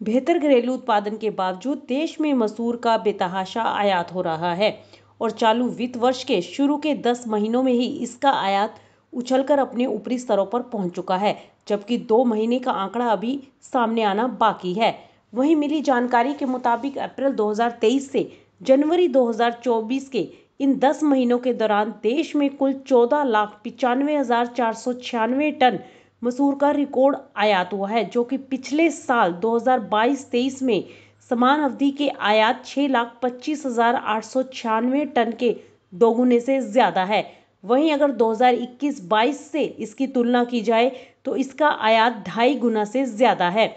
बेहतर घरेलू उत्पादन के बावजूद देश में मसूर का बेतहाशा आयात हो रहा है और चालू वित्त वर्ष के शुरू के दस महीनों में ही इसका आयात उछलकर अपने ऊपरी स्तरों पर पहुँच चुका है, जबकि दो महीने का आंकड़ा अभी सामने आना बाकी है। वहीं मिली जानकारी के मुताबिक अप्रैल 2023 से जनवरी 2024 के इन 10 महीनों के दौरान देश में कुल चौदह लाख पिचानवे हज़ार चार सौ छियानवे टन मसूर का रिकॉर्ड आयात हुआ है, जो कि पिछले साल 2022-23 में समान अवधि के आयात छः लाख पच्चीस हज़ार आठ सौ छियानवे टन के दोगुने से ज़्यादा है। वहीं अगर 2021-22 से इसकी तुलना की जाए तो इसका आयात ढाई गुना से ज़्यादा है।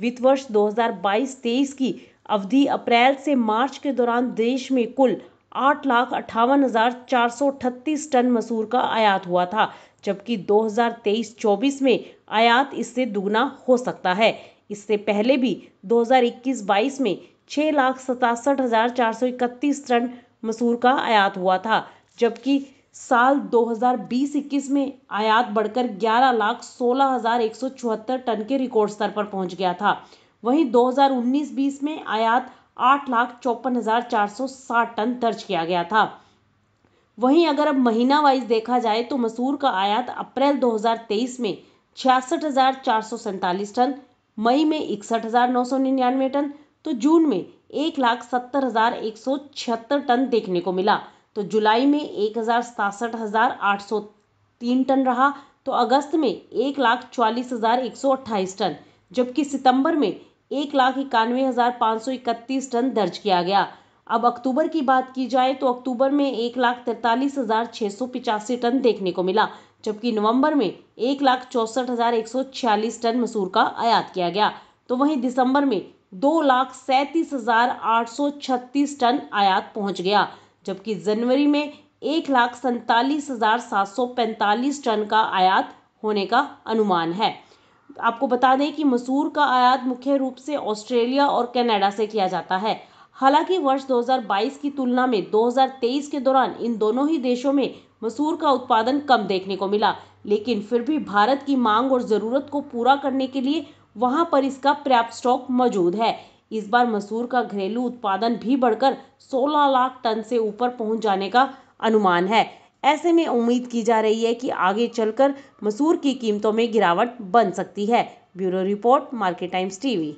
वित्त वर्ष 2022-23 की अवधि अप्रैल से मार्च के दौरान देश में कुल आठ लाख अट्ठावन हज़ार चार सौ अठतीस टन मसूर का आयात हुआ था। जबकि 2023-24 में आयात इससे दुगना हो सकता है। इससे पहले भी 2021-22 में छः लाख सतासठ हज़ार चार सौ इकतीस टन मसूर का आयात हुआ था, जबकि साल 2020-21 में आयात बढ़कर ग्यारह लाख सोलह हज़ार एक सौ चौहत्तर टन के रिकॉर्ड स्तर पर पहुँच गया था। वहीं 2019-20 में आयात आठ लाख चौपन हज़ार चार सौ साठ टन दर्ज किया गया था। वहीं अगर अब महीना वाइज देखा जाए तो मसूर का आयात अप्रैल 2023 में छियासठ टन, मई में इकसठ टन तो जून में एक लाख सत्तर हज़ार एक सौ छिहत्तर टन देखने को मिला। तो जुलाई में एक हज़ार सतासठ हज़ार आठ सौ तीन टन रहा तो अगस्त में एक लाख चौवालीस हज़ार एक सौ अट्ठाईस टन, जबकि सितंबर में एक लाख इक्यानवे हज़ार पाँच सौ इकतीस टन दर्ज किया गया। अब अक्टूबर की बात की जाए तो अक्टूबर में एक लाख तैतालीस हज़ार छः सौ पिचासी टन देखने को मिला, जबकि नवंबर में एक लाख चौंसठ हज़ार एक सौ छियालीस टन मसूर का आयात किया गया। तो वहीं दिसंबर में दो लाख सैंतीस हज़ार आठ सौ छत्तीस टन आयात पहुँच गया, जबकि जनवरी में एक लाख सैंतालीस हज़ार सात सौ पैंतालीस टन का आयात होने का अनुमान है। आपको बता दें कि मसूर का आयात मुख्य रूप से ऑस्ट्रेलिया और कनाडा से किया जाता है। हालाँकि वर्ष 2022 की तुलना में 2023 के दौरान इन दोनों ही देशों में मसूर का उत्पादन कम देखने को मिला, लेकिन फिर भी भारत की मांग और ज़रूरत को पूरा करने के लिए वहाँ पर इसका पर्याप्त स्टॉक मौजूद है। इस बार मसूर का घरेलू उत्पादन भी बढ़कर 16 लाख टन से ऊपर पहुँच जाने का अनुमान है। ऐसे में उम्मीद की जा रही है कि आगे चलकर मसूर की कीमतों में गिरावट बन सकती है। Bureau report, market times TV.